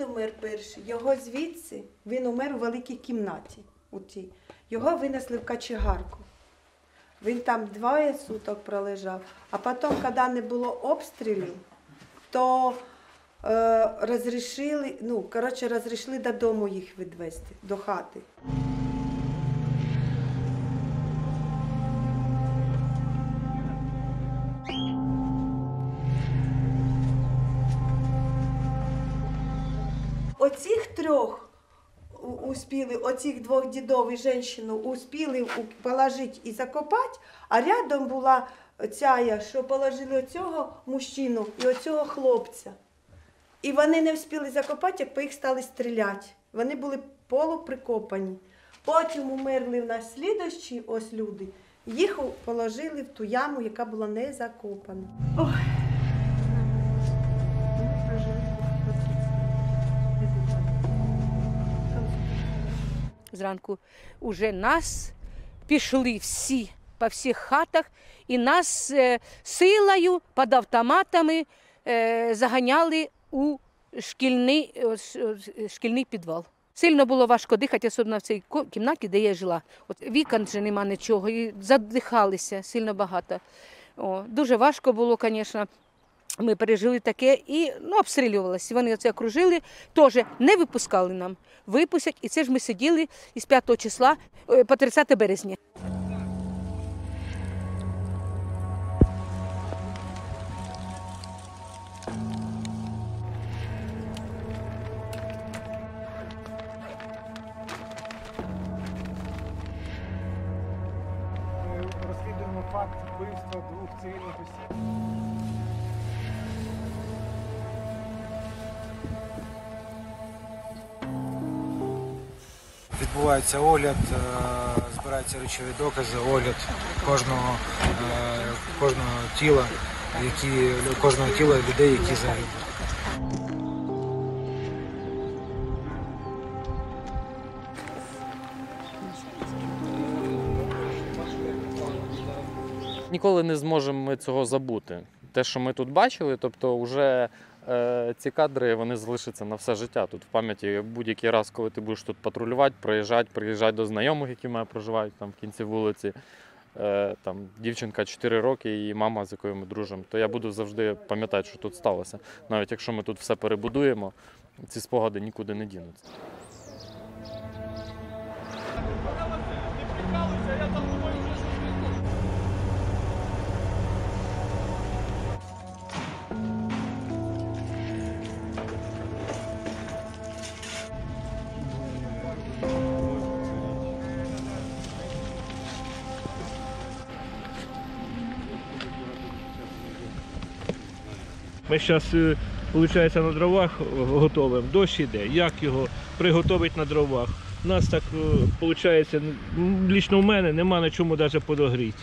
дід умер перший, його звідси, він умер у великій кімнаті. У тій. Його винесли в качегарку. Він там двоє суток пролежав. А потім, коли не було обстрілів, то е, розрішили, ну, коротше, розрішили додому їх відвезти, до хати. Оцих трьох успіли, оцих двох дідов і жінку успіли положити і закопати, а рядом була ця, що положили оцього мужчину і оцього хлопця. І вони не встигли закопати, як по їх стали стріляти. Вони були полуприкопані. Потім умерли в нас слідущі ось люди. Їх положили в ту яму, яка була не закопана. Ой. Зранку уже нас пішли всі по всіх хатах, і нас е, силою під автоматами е, заганяли у шкільний, е, е, шкільний підвал. Сильно було важко дихати, особливо в цій кімнаті, де я жила. От вікон же нема нічого, і задихалися сильно багато. О, дуже важко було, звісно. Ми пережили таке і ну, обстрілювалися. Вони це окружили, теж не випускали нам. Випустять, і це ж ми сиділи із 5 числа е, по 30 березня. Розслідуємо факт вбивства двох цивільних осіб. Відбувається огляд, е, збираються речові докази, огляд кожного, е, кожного тіла, які, кожного тіла людей, які загинули. Ніколи не зможемо ми цього забути. Те, що ми тут бачили, тобто вже ці кадри вони залишаться на все життя тут в пам'яті. Будь-який раз, коли ти будеш тут патрулювати, проїжджати, приїжджати до знайомих, які в мене проживають там в кінці вулиці. Е, там дівчинка 4 роки і мама, з якою ми дружимо, то я буду завжди пам'ятати, що тут сталося. Навіть якщо ми тут все перебудуємо, ці спогади нікуди не дінуться. Ми зараз, виходить, на дровах готуємо. Дощ іде. Як його приготувати на дровах? У нас так виходить, лічно в мене нема на чому навіть подогріти.